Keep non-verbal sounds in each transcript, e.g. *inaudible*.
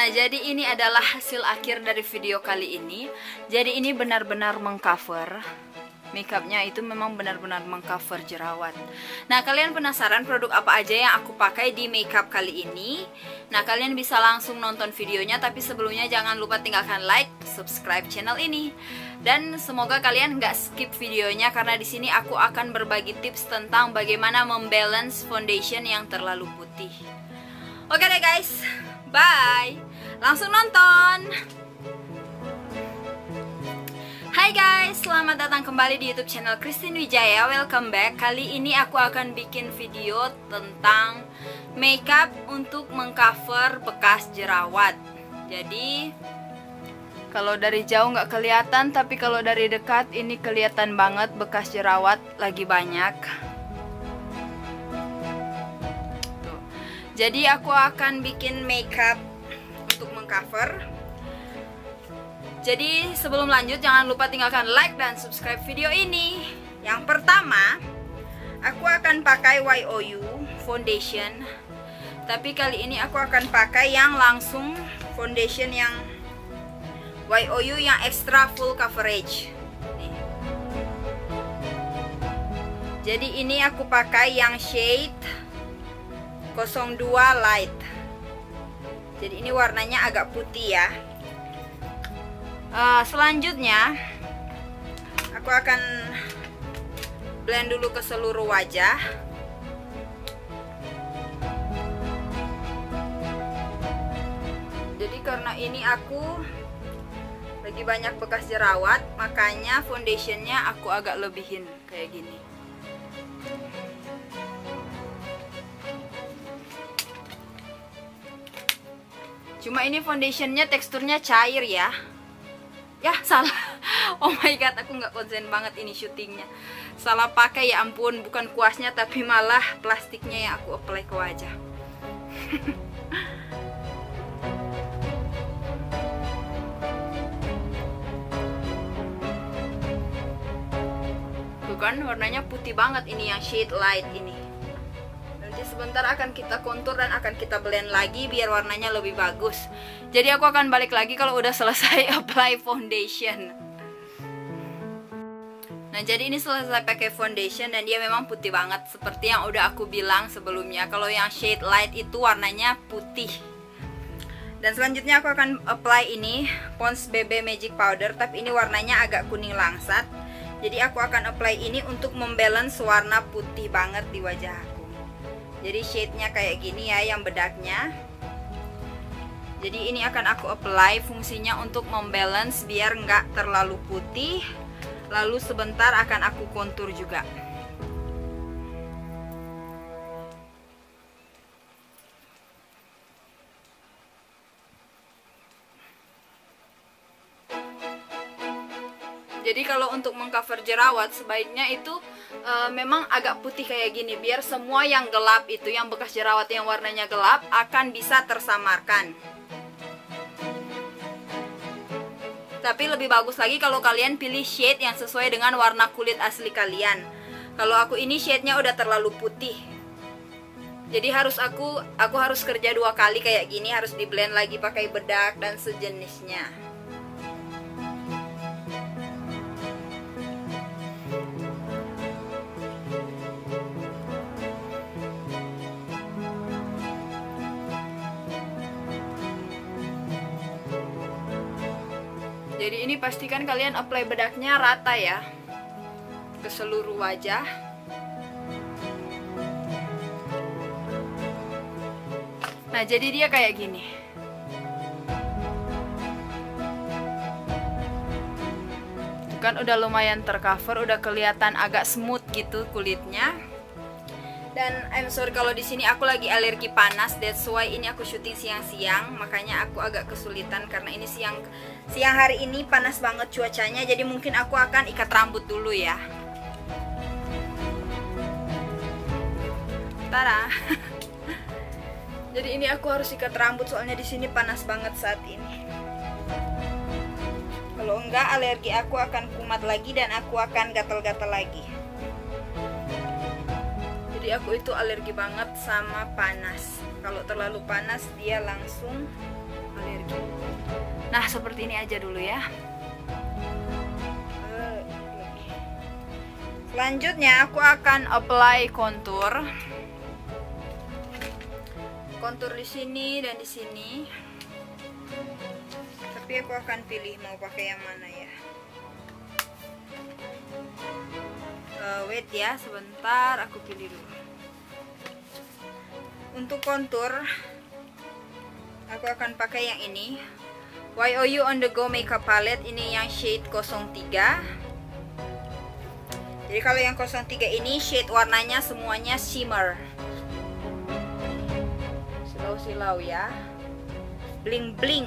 Nah, jadi ini adalah hasil akhir dari video kali ini. Jadi ini benar-benar mengcover makeupnya itu memang benar-benar mengcover jerawat. Nah, kalian penasaran produk apa aja yang aku pakai di makeup kali ini? Nah, kalian bisa langsung nonton videonya, tapi sebelumnya jangan lupa tinggalkan like, subscribe channel ini. Dan semoga kalian nggak skip videonya karena di sini aku akan berbagi tips tentang bagaimana membalance foundation yang terlalu putih. Oke deh guys, bye. Langsung nonton. Hai guys, selamat datang kembali di YouTube channel Christine Wijaya. Welcome back. Kali ini aku akan bikin video tentang makeup untuk mengcover bekas jerawat. Jadi kalau dari jauh nggak kelihatan, tapi kalau dari dekat ini kelihatan banget bekas jerawat lagi banyak. Jadi aku akan bikin makeup mengcover jadi sebelum lanjut jangan lupa tinggalkan like dan subscribe video ini. Yang pertama, aku akan pakai YOU foundation. Tapi kali ini aku akan pakai yang langsung foundation yang YOU yang extra full coverage. Jadi ini aku pakai yang shade 02 light. Jadi ini warnanya agak putih ya. Uh, selanjutnya aku akan blend dulu ke seluruh wajah. Jadi karena ini aku lagi banyak bekas jerawat makanya foundationnya aku agak lebihin kayak gini cuma ini foundationnya teksturnya cair ya. Ya salah. *laughs* Oh my god aku nggak konsen banget ini syutingnya. Salah pakai ya ampun bukan kuasnya tapi malah plastiknya yang aku apply ke wajah. *laughs* Tuh kan warnanya putih banget ini yang shade light ini sebentar akan kita kontur dan akan kita blend lagi biar warnanya lebih bagus. Jadi aku akan balik lagi kalau udah selesai *laughs* apply foundation. Nah jadi ini selesai pakai foundation dan dia memang putih banget Seperti yang udah aku bilang sebelumnya. Kalau yang shade light itu warnanya putih. Dan selanjutnya aku akan apply ini Pond's BB Magic Powder Tapi ini warnanya agak kuning langsat. Jadi aku akan apply ini untuk membalance warna putih banget di wajah jadi shade-nya kayak gini ya yang bedaknya. Jadi ini akan aku apply fungsinya untuk membalance biar nggak terlalu putih. Lalu sebentar akan aku kontur juga jadi kalau untuk mengcover jerawat sebaiknya itu uh, memang agak putih kayak gini biar semua yang gelap itu yang bekas jerawat yang warnanya gelap akan bisa tersamarkan. Tapi lebih bagus lagi kalau kalian pilih shade yang sesuai dengan warna kulit asli kalian. Kalau aku ini shade-nya udah terlalu putih. Jadi harus aku aku harus kerja dua kali kayak gini harus di blend lagi pakai bedak dan sejenisnya jadi ini pastikan kalian apply bedaknya rata ya. Ke seluruh wajah. Nah jadi dia kayak gini. Kan udah lumayan tercover udah kelihatan agak smooth gitu kulitnya dan I'm sorry kalau di sini aku lagi alergi panas that's why ini aku syuting siang-siang. Makanya aku agak kesulitan karena ini siang siang hari ini panas banget cuacanya jadi mungkin aku akan ikat rambut dulu ya. Tara. *laughs* Jadi ini aku harus ikat rambut soalnya di sini panas banget saat ini. Kalau enggak alergi aku akan kumat lagi dan aku akan gatal-gatal lagi jadi aku itu alergi banget sama panas. Kalau terlalu panas dia langsung alergi. Nah seperti ini aja dulu ya. Selanjutnya aku akan apply contour kontur di sini dan di sini. Tapi aku akan pilih mau pakai yang mana ya uh, wait ya sebentar aku pilih dulu. Untuk kontur aku akan pakai yang ini. YOU on the go makeup palette? Ini yang shade 03 jadi kalau yang 03 ini shade warnanya semuanya shimmer. Silau-silau ya. Bling bling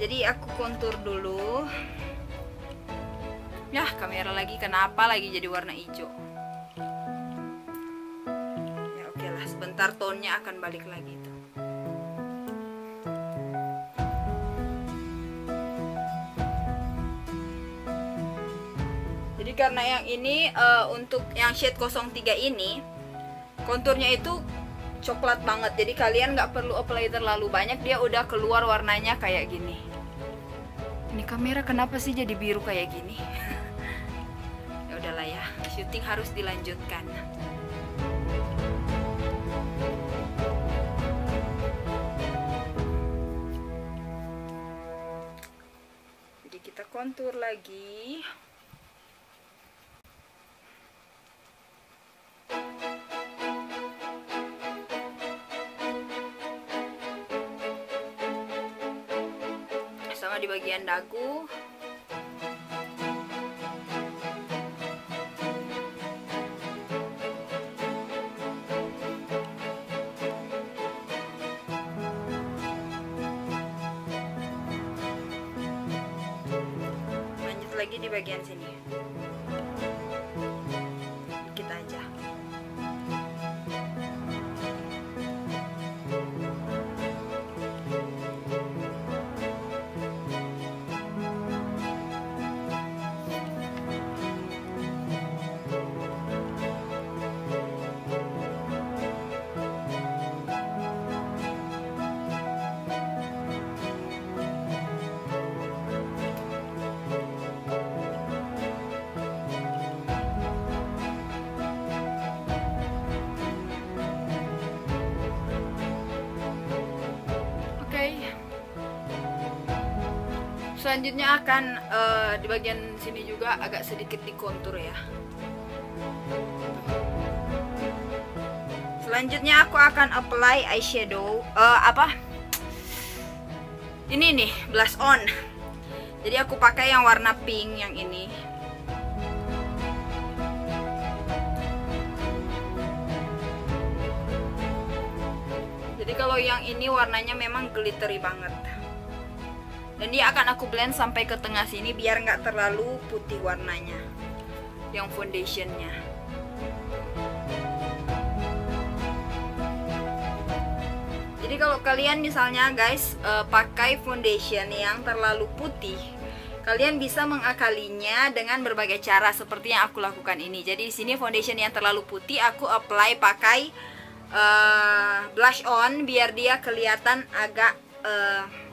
jadi aku kontur dulu ya kamera lagi kenapa lagi jadi warna hijau? Ya oke lah sebentar tonnya akan balik lagi tuh. Jadi karena yang ini uh, untuk yang shade 03 ini konturnya itu coklat banget. Jadi kalian nggak perlu apply terlalu banyak dia udah keluar warnanya kayak gini. Ini kamera kenapa sih jadi biru kayak gini *laughs* udahlah ya syuting harus dilanjutkan. Jadi kita kontur lagi. Sama di bagian dagu Selanjutnya akan eh, di bagian sini juga agak sedikit dikontur ya. Selanjutnya aku akan apply eyeshadow eh, apa? Ini nih, blush on. Jadi aku pakai yang warna pink yang ini. Jadi kalau yang ini warnanya memang glittery banget. Dan dia akan aku blend sampai ke tengah sini biar nggak terlalu putih warnanya. Yang foundationnya. Jadi kalau kalian misalnya guys eh, pakai foundation yang terlalu putih, kalian bisa mengakalinya dengan berbagai cara seperti yang aku lakukan ini. Jadi di sini foundation yang terlalu putih aku apply pakai uh, blush on biar dia kelihatan agak uh,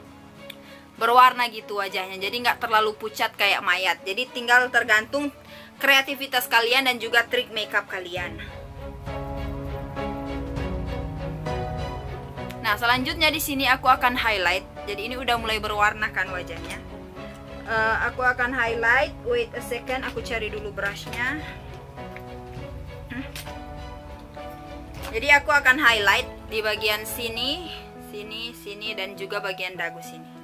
berwarna gitu wajahnya. Jadi nggak terlalu pucat kayak mayat. Jadi tinggal tergantung kreativitas kalian dan juga trik makeup kalian. Nah selanjutnya di sini aku akan highlight. Jadi ini udah mulai berwarna kan wajahnya. Uh, aku akan highlight. Wait a second aku cari dulu brushnya. Hmm. Jadi aku akan highlight di bagian sini, sini, sini dan juga bagian dagu sini.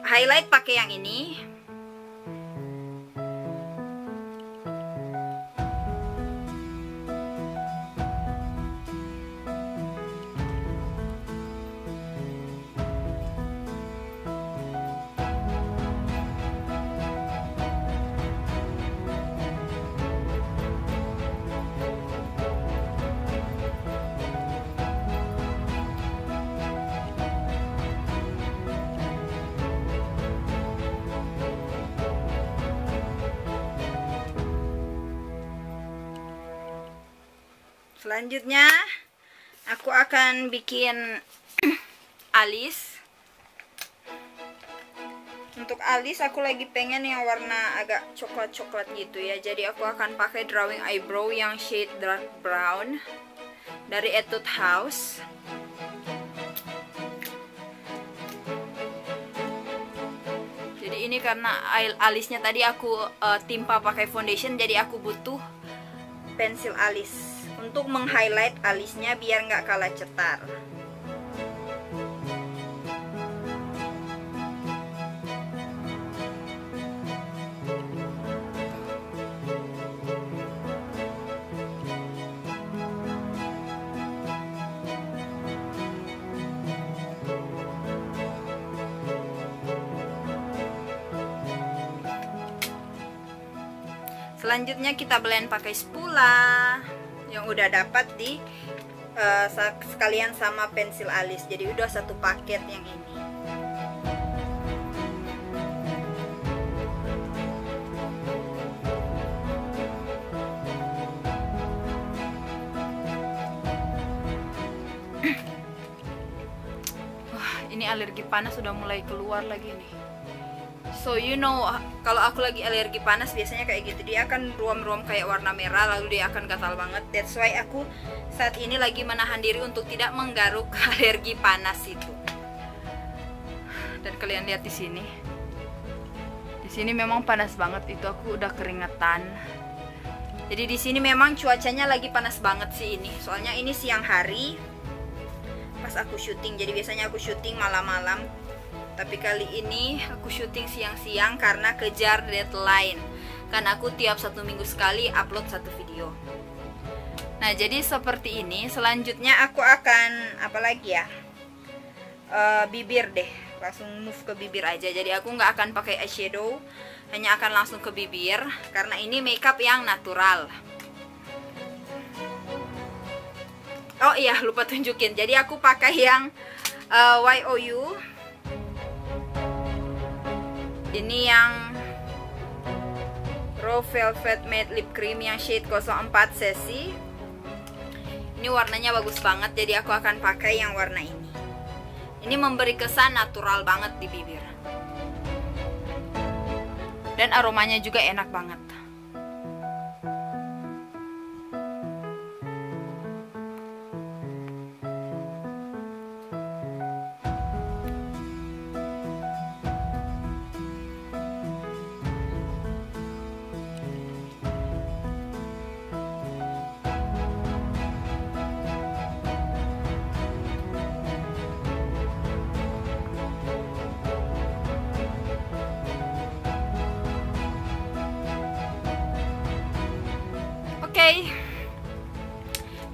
Highlight pakai yang ini. Selanjutnya aku akan bikin *clears throat* alis. untuk alis aku lagi pengen yang warna agak coklat-coklat gitu ya. Jadi aku akan pakai drawing eyebrow yang shade dark brown dari Etude House. Jadi ini karena alisnya tadi aku uh, timpa pakai foundation jadi aku butuh pensil alis untuk meng-highlight alisnya biar nggak kalah cetar. Selanjutnya kita blend pakai spula yang udah dapat di uh, sekalian sama pensil alis. Jadi udah satu paket yang ini. *clears throat* Wah ini alergi panas sudah mulai keluar lagi nih So you know kalau aku lagi alergi panas biasanya kayak gitu dia akan ruam-ruam kayak warna merah lalu dia akan gatal banget. That's why aku saat ini lagi menahan diri untuk tidak menggaruk *laughs* alergi panas itu. Dan kalian lihat di sini. Di sini memang panas banget itu aku udah keringetan. Jadi di sini memang cuacanya lagi panas banget sih ini. Soalnya ini siang hari pas aku syuting. Jadi biasanya aku syuting malam-malam tapi kali ini aku syuting siang-siang karena kejar deadline. Kan aku tiap satu minggu sekali upload satu video. Nah jadi seperti ini selanjutnya aku akan apa lagi ya uh, bibir deh. Langsung move ke bibir aja. Jadi aku nggak akan pakai eyeshadow hanya akan langsung ke bibir karena ini makeup yang natural. Oh iya lupa tunjukin. Jadi aku pakai yang uh, eh, YOU ini yang Raw Velvet Matte Lip Cream yang shade 04 sesi. Ini warnanya bagus banget jadi aku akan pakai yang warna ini. Ini memberi kesan natural banget di bibir. Dan aromanya juga enak banget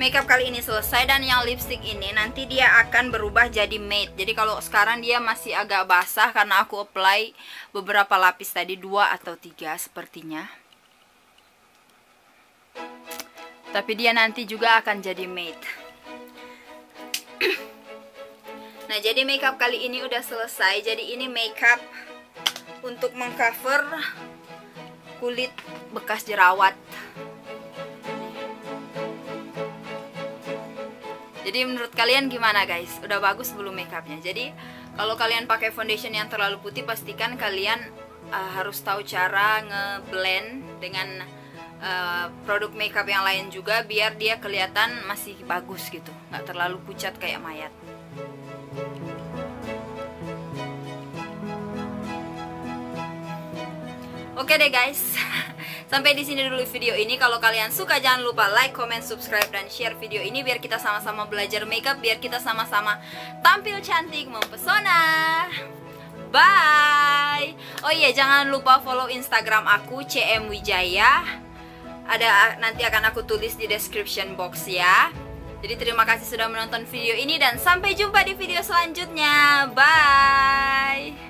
makeup kali ini selesai dan yang lipstick ini nanti dia akan berubah jadi matte. Jadi kalau sekarang dia masih agak basah karena aku apply beberapa lapis tadi dua atau tiga sepertinya. Tapi dia nanti juga akan jadi matte. *clears throat* Nah jadi makeup kali ini udah selesai. Jadi ini makeup untuk mengcover kulit bekas jerawat Jadi menurut kalian gimana guys? Udah bagus belum makeupnya? Jadi kalau kalian pakai foundation yang terlalu putih pastikan kalian uh, harus tahu cara ngeblend dengan uh, produk makeup yang lain juga biar dia kelihatan masih bagus gitu, nggak terlalu pucat kayak mayat. Oke deh guys, *laughs* sampai di sini dulu video ini. Kalau kalian suka jangan lupa like, comment, subscribe dan share video ini biar kita sama-sama belajar makeup, biar kita sama-sama tampil cantik mempesona. Bye. Oh iya, jangan lupa follow Instagram aku CM Wijaya. Ada nanti akan aku tulis di description box ya. Jadi terima kasih sudah menonton video ini dan sampai jumpa di video selanjutnya. Bye.